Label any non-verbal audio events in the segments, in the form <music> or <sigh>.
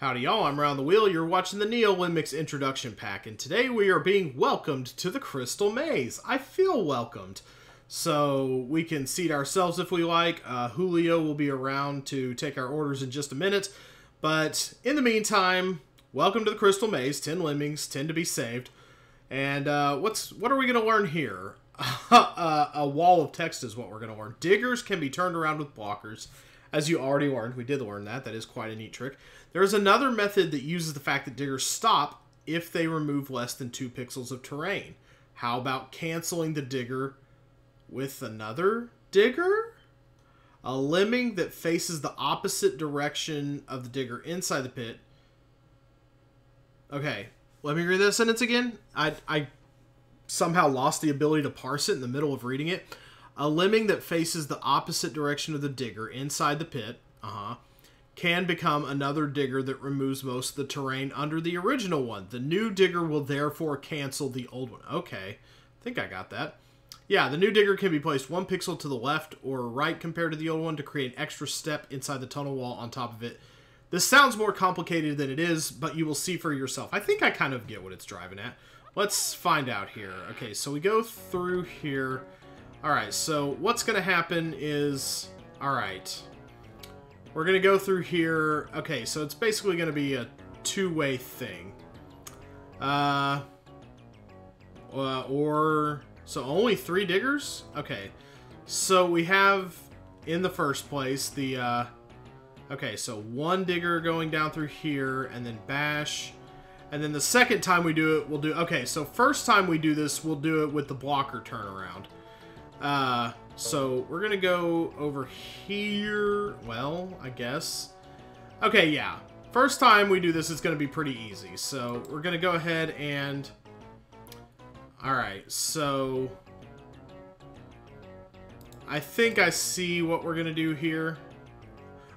Howdy y'all, I'm Around the Wheel, you're watching the Neo NeoLemmix introduction pack, and today we are being welcomed to the Crystal Maze. I feel welcomed. So we can seat ourselves if we like. Uh, Julio will be around to take our orders in just a minute. But in the meantime, welcome to the Crystal Maze. 10 lemmings, 10 to be saved. And uh, what's what are we going to learn here? <laughs> uh, a wall of text is what we're going to learn. Diggers can be turned around with blockers. As you already learned, we did learn that. That is quite a neat trick. There is another method that uses the fact that diggers stop if they remove less than two pixels of terrain. How about canceling the digger with another digger? A lemming that faces the opposite direction of the digger inside the pit. Okay, let me read that sentence again. I, I somehow lost the ability to parse it in the middle of reading it. A lemming that faces the opposite direction of the digger inside the pit, uh-huh, can become another digger that removes most of the terrain under the original one. The new digger will therefore cancel the old one. Okay, I think I got that. Yeah, the new digger can be placed one pixel to the left or right compared to the old one to create an extra step inside the tunnel wall on top of it. This sounds more complicated than it is, but you will see for yourself. I think I kind of get what it's driving at. Let's find out here. Okay, so we go through here. Alright, so what's going to happen is... Alright. We're going to go through here. Okay, so it's basically going to be a two-way thing. Uh, uh, or... So only three diggers? Okay. So we have, in the first place, the... Uh, okay, so one digger going down through here, and then bash... And then the second time we do it, we'll do... Okay, so first time we do this, we'll do it with the blocker turnaround. Uh, so we're going to go over here. Well, I guess. Okay, yeah. First time we do this, it's going to be pretty easy. So we're going to go ahead and... Alright, so... I think I see what we're going to do here.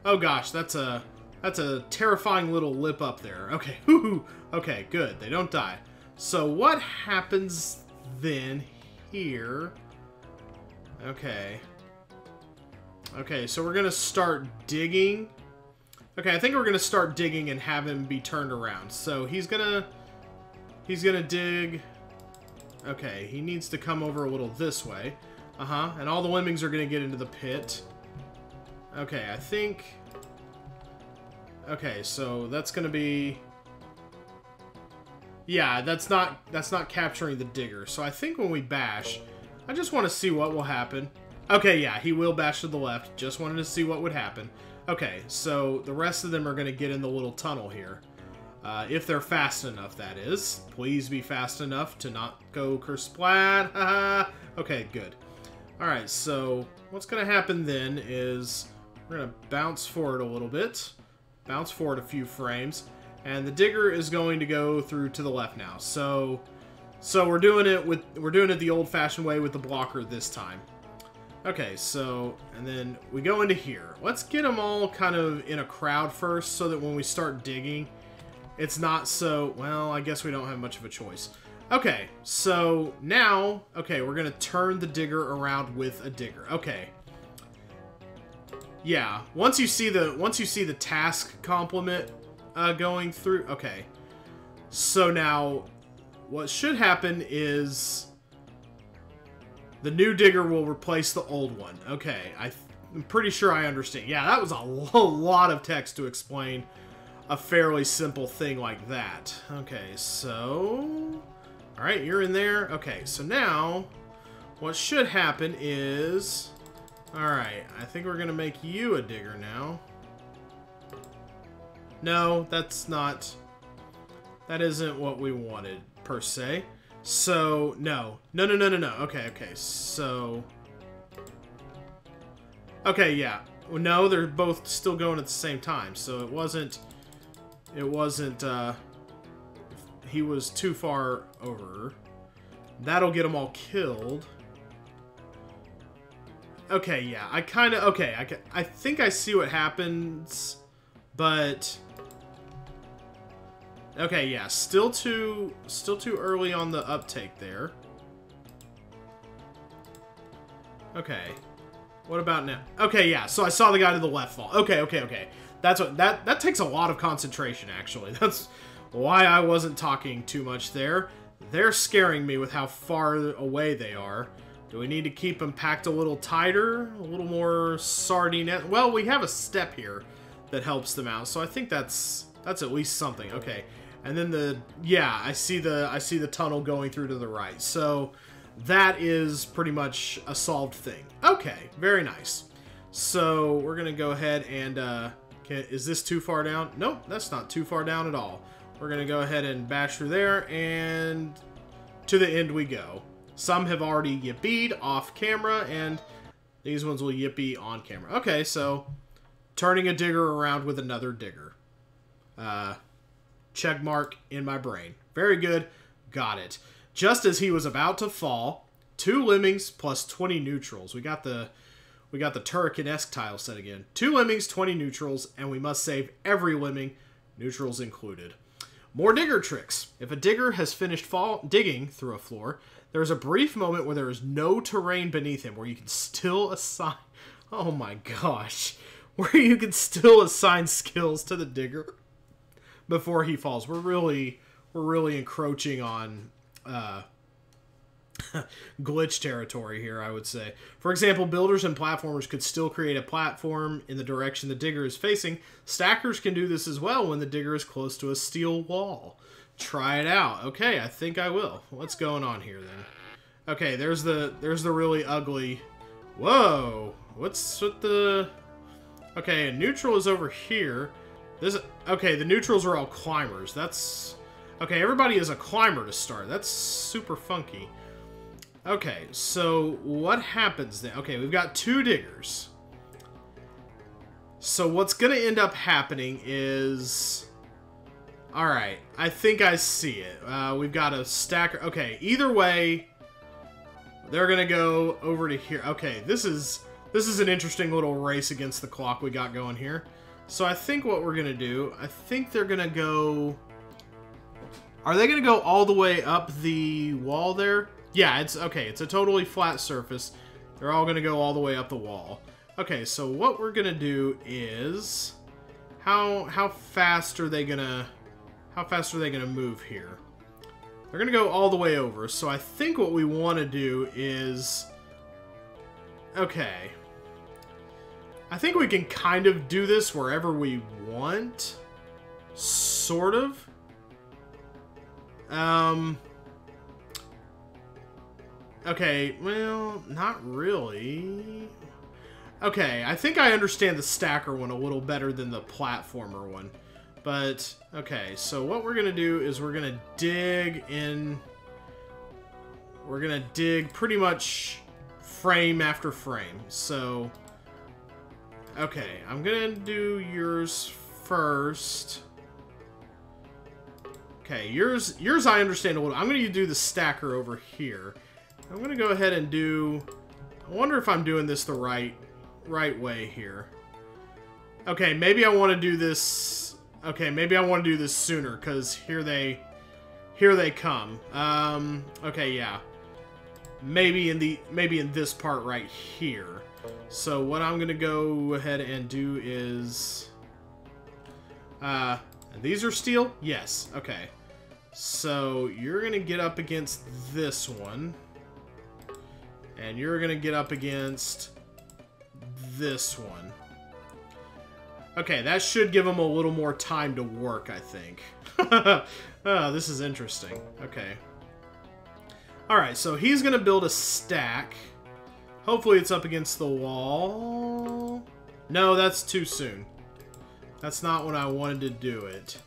Oh gosh, that's a... That's a terrifying little lip up there. Okay, <laughs> Okay, good. They don't die. So what happens then here... Okay. Okay, so we're gonna start digging. Okay, I think we're gonna start digging and have him be turned around. So he's gonna... He's gonna dig... Okay, he needs to come over a little this way. Uh-huh, and all the lemmings are gonna get into the pit. Okay, I think... Okay, so that's gonna be... Yeah, that's not that's not capturing the digger. So I think when we bash, I just want to see what will happen. Okay, yeah, he will bash to the left. Just wanted to see what would happen. Okay, so the rest of them are going to get in the little tunnel here. Uh, if they're fast enough, that is. Please be fast enough to not go kersplat. <laughs> okay, good. Alright, so what's going to happen then is we're going to bounce forward a little bit. Bounce forward a few frames. And the digger is going to go through to the left now. So so we're doing it with we're doing it the old-fashioned way with the blocker this time. Okay, so and then we go into here. Let's get them all kind of in a crowd first, so that when we start digging, it's not so well. I guess we don't have much of a choice. Okay, so now okay, we're gonna turn the digger around with a digger. Okay. Yeah, once you see the once you see the task complement uh, going through. Okay, so now what should happen is the new digger will replace the old one. Okay, I am pretty sure I understand. Yeah, that was a <laughs> lot of text to explain a fairly simple thing like that. Okay, so... Alright, you're in there. Okay, so now what should happen is... Alright, I think we're going to make you a digger now. No, that's not... That isn't what we wanted per se. So, no. No, no, no, no, no. Okay, okay. So... Okay, yeah. No, they're both still going at the same time. So it wasn't... It wasn't, uh... He was too far over. That'll get them all killed. Okay, yeah. I kind of... Okay, I, I think I see what happens, but... Okay, yeah, still too still too early on the uptake there. Okay. What about now? Okay, yeah, so I saw the guy to the left fall. Okay, okay, okay. That's what that that takes a lot of concentration. Actually, <laughs> that's why I wasn't talking too much there. They're scaring me with how far away they are. Do we need to keep them packed a little tighter, a little more sardine? Well, we have a step here that helps them out, so I think that's that's at least something. Okay, and then the yeah, I see the I see the tunnel going through to the right. So that is pretty much a solved thing. Okay, very nice. So we're gonna go ahead and uh, can, is this too far down? Nope, that's not too far down at all. We're gonna go ahead and bash through there and to the end we go. Some have already yippied off camera and these ones will yippee on camera. Okay, so turning a digger around with another digger. Uh, check mark in my brain. Very good. Got it. Just as he was about to fall, two lemmings plus 20 neutrals. We got the we got the Turrican-esque tile set again. Two lemmings, 20 neutrals, and we must save every lemming, neutrals included. More digger tricks. If a digger has finished fall digging through a floor, there is a brief moment where there is no terrain beneath him, where you can still assign... <laughs> Oh my gosh. <laughs> Where you can still assign skills to the digger before he falls. We're really we're really encroaching on uh, <laughs> glitch territory here, I would say. For example, builders and platformers could still create a platform in the direction the digger is facing. Stackers can do this as well when the digger is close to a steel wall. Try it out. Okay, I think I will. What's going on here then? Okay, there's the there's the really ugly. Whoa! What's with the? Okay, neutral is over here. This okay. The neutrals are all climbers. That's okay. Everybody is a climber to start. That's super funky. Okay, so what happens then? Okay, we've got two diggers. So what's going to end up happening is... Alright, I think I see it. Uh, we've got a stacker. Okay, either way, they're going to go over to here. Okay, this is this is an interesting little race against the clock we got going here. So I think what we're going to do, I think they're going to go... Are they going to go all the way up the wall there? Yeah, it's okay. It's a totally flat surface. They're all going to go all the way up the wall. Okay, so what we're going to do is... How how fast are they going to... How fast are they going to move here? They're going to go all the way over. So I think what we want to do is... Okay. I think we can kind of do this wherever we want. Sort of. Um... Okay, well, not really. Okay, I think I understand the stacker one a little better than the platformer one. But, okay, so what we're going to do is we're going to dig in... We're going to dig pretty much frame after frame. So, okay, I'm to do yours first. Okay, yours, yours I understand a little. I'm to do the stacker over here. I'm to go ahead and do... I wonder if I'm doing this the right, right way here. Okay, maybe I want to do this... Okay, maybe I want to do this sooner, because here they... Here they come. Um, okay, yeah. Maybe in the... Maybe in this part right here. So what I'm going to go ahead and do is... Uh, these are steel? Yes, okay. So you're going to get up against this one. And you're going to get up against this one. Okay, that should give him a little more time to work, I think. <laughs> oh, this is interesting. Okay. Alright, so he's going to build a stack. Hopefully it's up against the wall. No, that's too soon. That's not when I wanted to do it.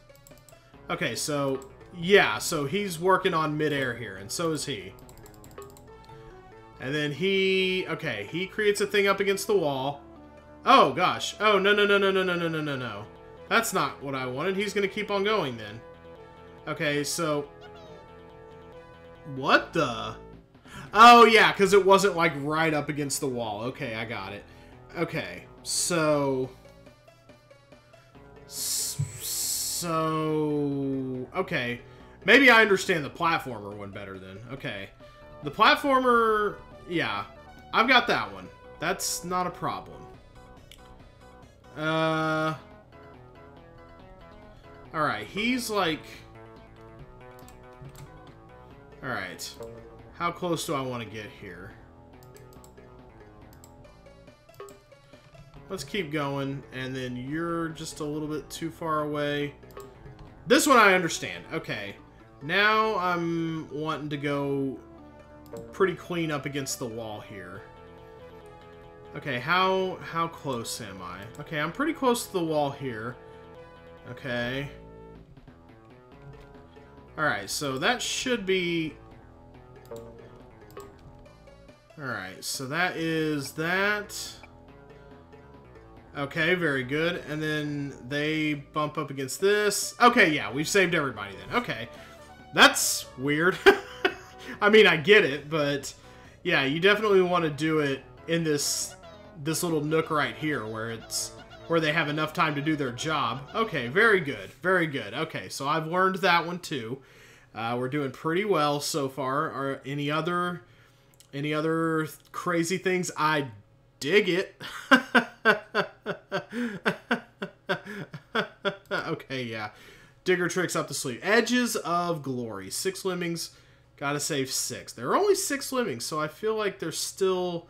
Okay, so, yeah, so he's working on midair here, and so is he. And then he... Okay, he creates a thing up against the wall. Oh, gosh. Oh, no, no, no, no, no, no, no, no, no, no. That's not what I wanted. He's going to keep on going then. Okay, so... What the... Oh, yeah, because it wasn't, like, right up against the wall. Okay, I got it. Okay, so... So... Okay. Maybe I understand the platformer one better then. Okay. The platformer yeah, I've got that one. That's not a problem. Uh, Alright, he's like... Alright. How close do I want to get here? Let's keep going, and then you're just a little bit too far away. This one I understand. Okay. Now I'm wanting to go pretty clean up against the wall here. Okay, how how close am I? Okay, I'm pretty close to the wall here. Okay. Alright, so that should be... Alright, so that is that. Okay, very good. And then they bump up against this. Okay, yeah, we've saved everybody then. Okay. That's weird. <laughs> I mean, I get it, but yeah, you definitely want to do it in this this little nook right here where it's where they have enough time to do their job. Okay, very good. Very good. Okay, so I've learned that one too. Uh, we're doing pretty well so far. Are any other any other crazy things? I dig it. <laughs> okay, yeah. Digger tricks up the sleeve. Edges of Glory. Six lemmings. Gotta save six. There are only six lemmings, so I feel like there's still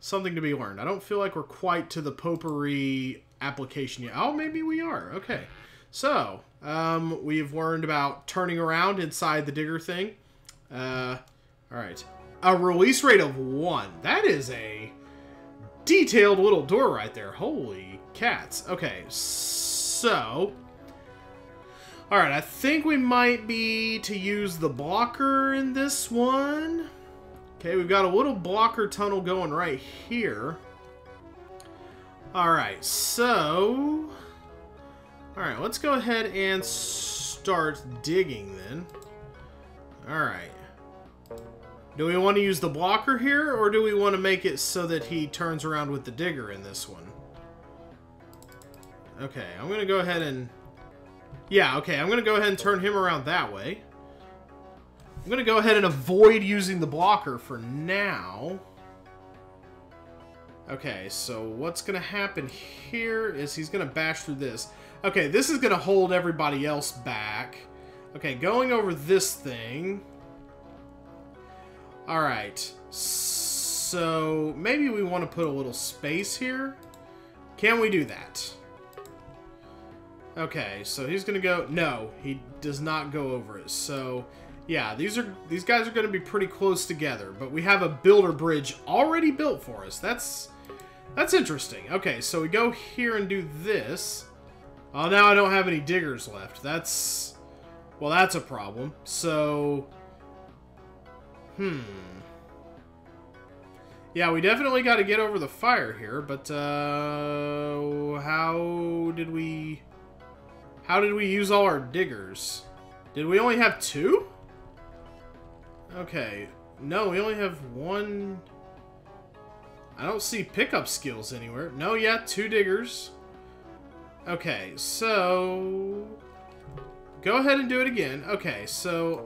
something to be learned. I don't feel like we're quite to the potpourri application yet. Oh, maybe we are. Okay. So, um, we've learned about turning around inside the digger thing. Uh, all right. A release rate of one. That is a detailed little door right there. Holy cats. Okay, so... Alright, I think we might be to use the blocker in this one. Okay, we've got a little blocker tunnel going right here. Alright, so... Alright, let's go ahead and start digging then. Alright. Do we want to use the blocker here, or do we want to make it so that he turns around with the digger in this one? Okay, I'm going to go ahead and... Yeah, okay, I'm going to go ahead and turn him around that way. I'm going to go ahead and avoid using the blocker for now. Okay, so what's going to happen here is he's going to bash through this. Okay, this is going to hold everybody else back. Okay, going over this thing. Alright, so maybe we want to put a little space here. Can we do that? Okay, so he's going to go... No, he does not go over it. So yeah, these are these guys are going to be pretty close together, but we have a builder bridge already built for us. That's that's interesting. Okay, so we go here and do this. Oh, now I don't have any diggers left. That's well, that's a problem. So hmm. Yeah, we definitely got to get over the fire here, but uh how did we how did we use all our diggers? Did we only have two? Okay. No, we only have one... I don't see pickup skills anywhere. No, yeah, two diggers. Okay, so... Go ahead and do it again. Okay, so...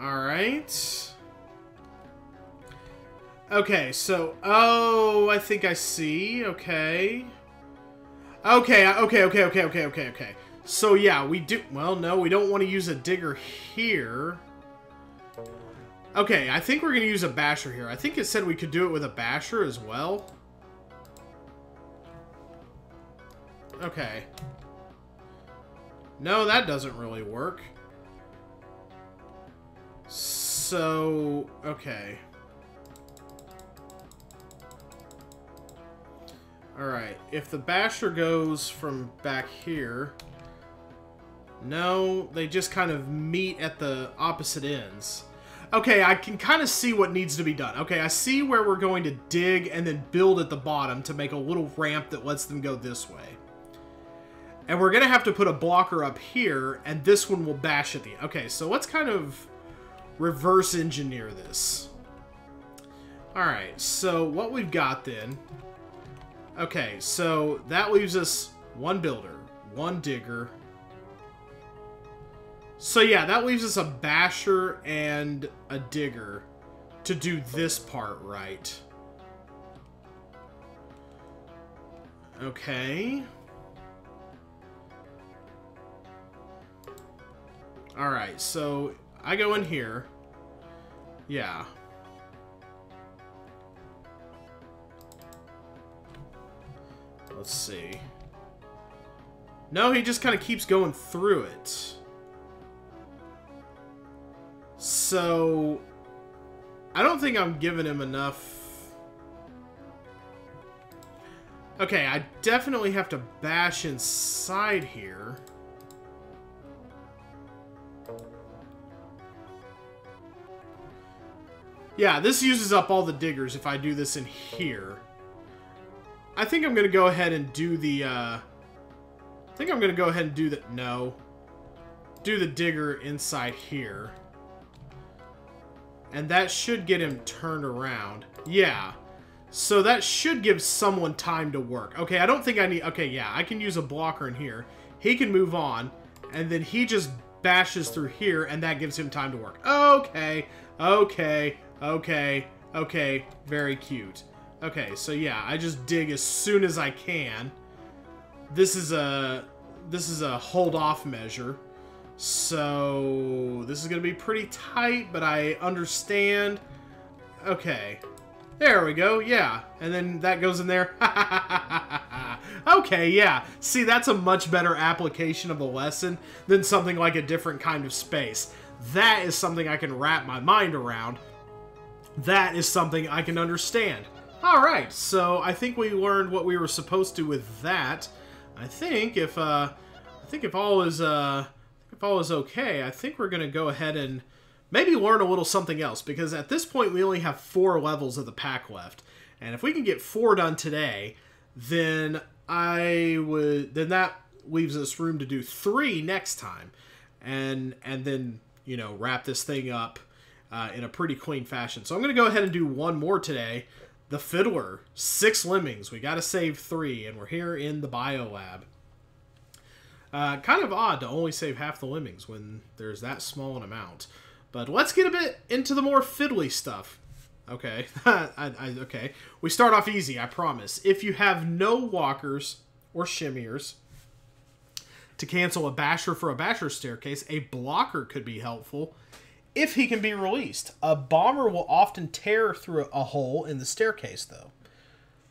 Alright. Okay, so... Oh, I think I see. Okay. Okay, uh, okay, okay, okay, okay, okay, okay. So, yeah, we do... Well, no, we don't want to use a digger here. Okay, I think we're going to use a basher here. I think it said we could do it with a basher as well. Okay. No, that doesn't really work. So, okay. Alright, if the basher goes from back here... No, they just kind of meet at the opposite ends. Okay, I can kind of see what needs to be done. Okay, I see where we're going to dig and then build at the bottom to make a little ramp that lets them go this way. And we're going to have to put a blocker up here, and this one will bash at the... Okay, so let's kind of reverse engineer this. Alright, so what we've got then... Okay, so that leaves us one builder, one digger, so yeah, that leaves us a basher and a digger to do this part right. Okay. Alright, so I go in here. Yeah. Let's see. No, he just kind of keeps going through it. So, I don't think I'm giving him enough... Okay, I definitely have to bash inside here. Yeah, this uses up all the diggers if I do this in here. I think I'm going to go ahead and do the, uh... I think I'm going to go ahead and do the... No. Do the digger inside here. And that should get him turned around. Yeah. So that should give someone time to work. Okay, I don't think I need... Okay, yeah, I can use a blocker in here. He can move on. And then he just bashes through here, and that gives him time to work. Okay, okay, okay, okay. Very cute. Okay, so yeah, I just dig as soon as I can. This is a... This is a hold-off measure. So, this is to be pretty tight, but I understand. Okay. There we go, yeah. And then that goes in there. <laughs> okay, yeah. See, that's a much better application of the lesson than something like a different kind of space. That is something I can wrap my mind around. That is something I can understand. Alright, so I think we learned what we were supposed to with that. I think if, uh, I think if all is, uh, if all is okay, I think we're going to go ahead and maybe learn a little something else, because at this point we only have four levels of the pack left. And if we can get four done today, then I would, then that leaves us room to do three next time. And, and then, you know, wrap this thing up uh, in a pretty clean fashion. So I'm going to go ahead and do one more today. The Fiddler, six lemmings. We got to save three, and we're here in the bio lab. Uh, kind of odd to only save half the lemmings when there's that small an amount. But let's get a bit into the more fiddly stuff. Okay, <laughs> I, I, okay. We start off easy, I promise. If you have no walkers or shimmiers to cancel a basher for a basher staircase, a blocker could be helpful if he can be released. A bomber will often tear through a hole in the staircase, though.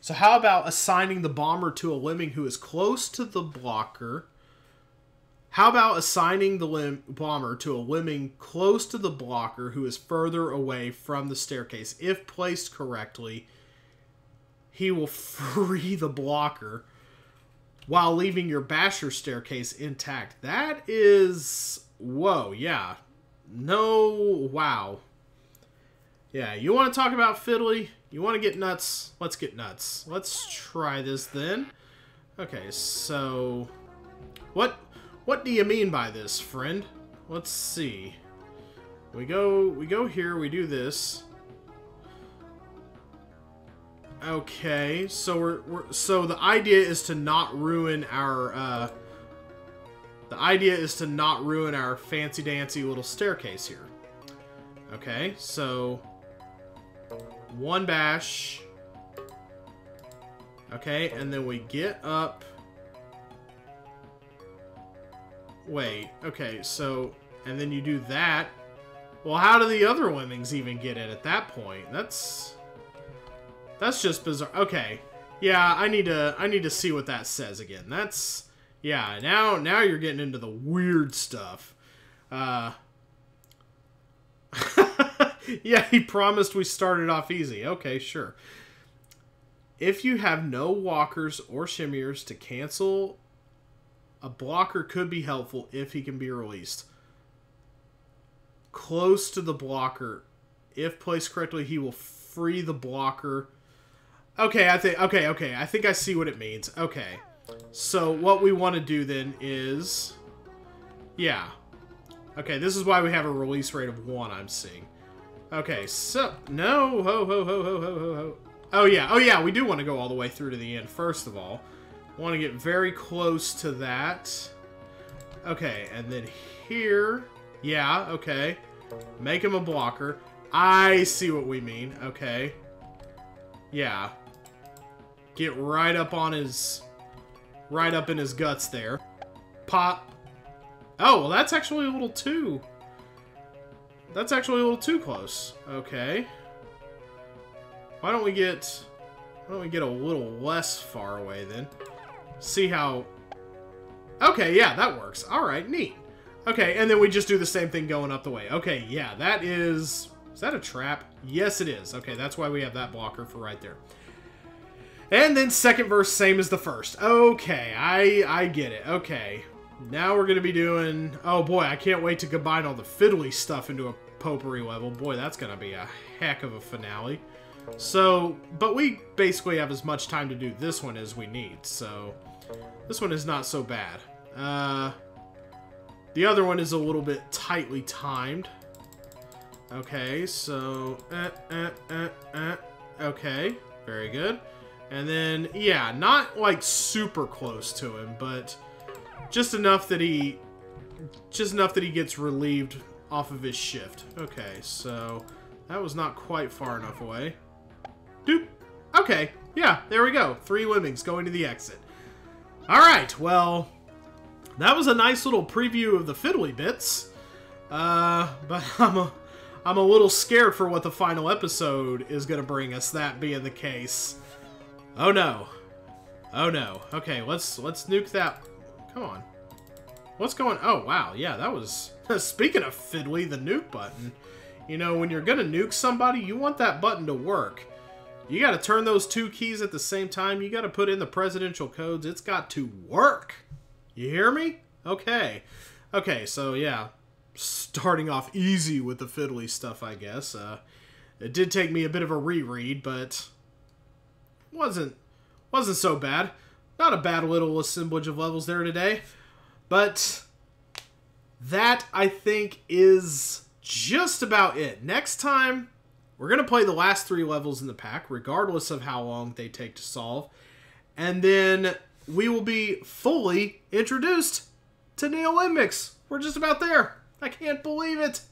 So how about assigning the bomber to a lemming who is close to the blocker how about assigning the lim- bomber to a lemming close to the blocker who is further away from the staircase? If placed correctly, he will <laughs> free the blocker while leaving your basher staircase intact. That is. Whoa, yeah. No, wow. Yeah, you want to talk about fiddly? You want to get nuts? Let's get nuts. Let's try this then. Okay, so. What what do you mean by this, friend? Let's see. We go we go here, we do this. Okay, so we're, we're so the idea is to not ruin our uh the idea is to not ruin our fancy dancy little staircase here. Okay, so one bash. Okay, and then we get up Wait, okay, so... And then you do that. Well, how do the other lemmings even get it at that point? That's... That's just bizarre. Okay. Yeah, I need to I need to see what that says again. That's yeah, now now you're getting into the weird stuff. Uh <laughs> Yeah, he promised we started off easy. Okay, sure. If you have no walkers or shimmiers to cancel a blocker could be helpful if he can be released. Close to the blocker. If placed correctly, he will free the blocker. Okay, I think okay, okay. I think I see what it means. Okay. So what we want to do then is yeah. Okay, this is why we have a release rate of 1 I'm seeing. Okay, so no, ho ho ho ho ho ho ho. Oh yeah. Oh yeah, we do want to go all the way through to the end first of all. Want to get very close to that. Okay, and then here... Yeah, okay. Make him a blocker. I see what we mean. Okay. Yeah. Get right up on his... Right up in his guts there. Pop. Oh, well, that's actually a little too... That's actually a little too close. Okay. Why don't we get... Why don't we get a little less far away, then? See how... Okay, yeah, that works. Alright, neat. Okay, and then we just do the same thing going up the way. Okay, yeah, that is... Is that a trap? Yes, it is. Okay, that's why we have that blocker for right there. And then second verse, same as the first. Okay, I I get it. Okay. Now we're going to be doing... Oh boy, I can't wait to combine all the fiddly stuff into a potpourri level. Boy, that's going to be a heck of a finale. So, but we basically have as much time to do this one as we need, so this one is not so bad. Uh, the other one is a little bit tightly timed. Okay, so, uh, uh, okay, very good. And then, yeah, not like super close to him, but just enough that he, just enough that he gets relieved off of his shift. Okay, so that was not quite far enough away. Doop. Okay, yeah, there we go. Three lemmings going to the exit. Alright, well, that was a nice little preview of the fiddly bits. Uh, but <laughs> I'm a, I'm a little scared for what the final episode is going to bring us, that being the case. Oh no. Oh no. Okay, let's let's nuke that. Come on. What's going... Oh, wow. Yeah, that was... <laughs> Speaking of fiddly, the nuke button. You know, when you're to nuke somebody, you want that button to work. You got to turn those two keys at the same time. You got to put in the presidential codes. It's got to work. You hear me? Okay. Okay, so yeah. Starting off easy with the fiddly stuff, I guess. Uh, it did take me a bit of a reread, but wasn't wasn't so bad. Not a bad little assemblage of levels there today. But that, I think, is just about it. Next time, we're going to play the last three levels in the pack, regardless of how long they take to solve. And then we will be fully introduced to NeoLemmix. We're just about there. I can't believe it.